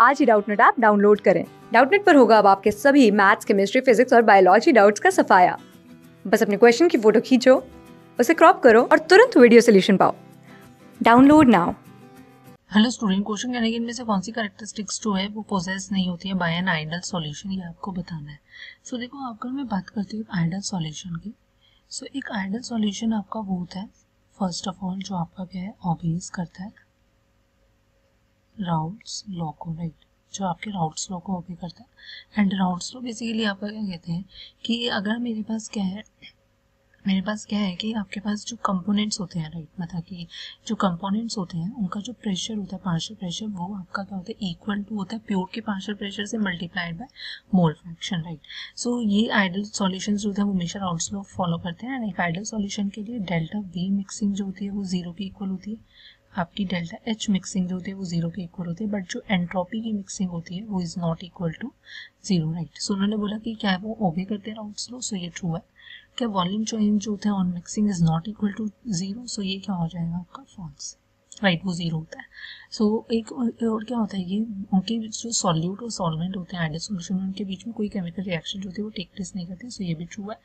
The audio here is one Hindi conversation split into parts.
आज ही डाउटनेट ऐप डाउनलोड करें। डाउटनेट पर होगा अब आपके सभी मैथ्स केमिस्ट्री फिजिक्स और बायोलॉजी डाउट्स का सफाया। बस अपने क्वेश्चन की फ़ोटो खींचो उसे क्रॉप करो और तुरंत वीडियो सोल्यूशन पाओ। Download now. Hello student question कहने इनमें से कौन सी करेक्टरिस्टिक्स जो है वो पोजेस नहीं होती है? बाय एन आइडल सॉल्यूशन ये आपको बताना है। सो so, देखो अगर मैं बात करती हूँ आइडल सॉल्यूशन की। सो so, एक आइडल सॉल्यूशन आपका वो होता है फ़र्स्ट ऑफ़ ऑल जो आपका क्या है ऑबेज करता है। राउट्स लॉ को राइट जो आपके राउट्स लॉ को भी करता है। एंड राउट्स लॉ बेसिकली आप क्या कहते हैं कि अगर मेरे पास क्या है मेरे पास क्या है कि आपके पास जो कंपोनेंट्स होते हैं राइट मतलब कि जो कंपोनेंट्स होते हैं, उनका जो प्रेशर होता है पार्शियल प्रेशर वो आपका क्या होता है इक्वल टू होता है प्योर के पार्शियल प्रेशर से multiplied by mole fraction right so ये आइडल सॉल्यूशन जो होते हैं वो हमेशा राउट्स लॉ फॉलो करते हैं एंड एक आइडल सॉल्यूशन के लिए डेल्टा वी मिक्सिंग जो होती है, वो ज़ीरो की इक्वल होती है. आपकी डेल्टा एच मिक्सिंग जो होती है, वो ज़ीरो के इक्वल होती है बट जो एंट्रोपी की मिक्सिंग होती है, वो is not equal to zero right so उन्होंने बोला कि क्या है, वो ओबे करते हैं राउट्स लो सो ये ट्रू है. क्या वॉल्यूम चेंज जो होते हैं on mixing is not equal to zero so ये क्या हो जाएगा आपका फॉल्स राइट वो ज़ीरो होता है। सो so, एक और क्या होता है ये उनके जो सॉल्यूट और सॉल्वेंट होते हैं आइडल सॉल्यूशन में उनके बीच में कोई केमिकल रिएक्शन जो होती है वो टेक प्लेस नहीं करती सो so ये भी ट्रू है।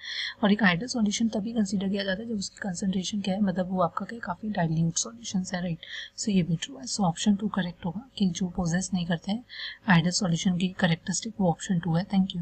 और एक आइडल सॉल्यूशन तभी कंसिडर किया जाता है जब उसकी कंसनट्रेशन क्या है मतलब वो आपका क्या काफ़ी डाइल्यूट सॉल्यूशन है राइट सो so ये भी ट्रू है। सो ऑप्शन टू करेक्ट होगा कि जो पोजेस नहीं करते हैं आइडल सॉल्यूशन की करेक्टरिस्टिक वो ऑप्शन टू है। Thank you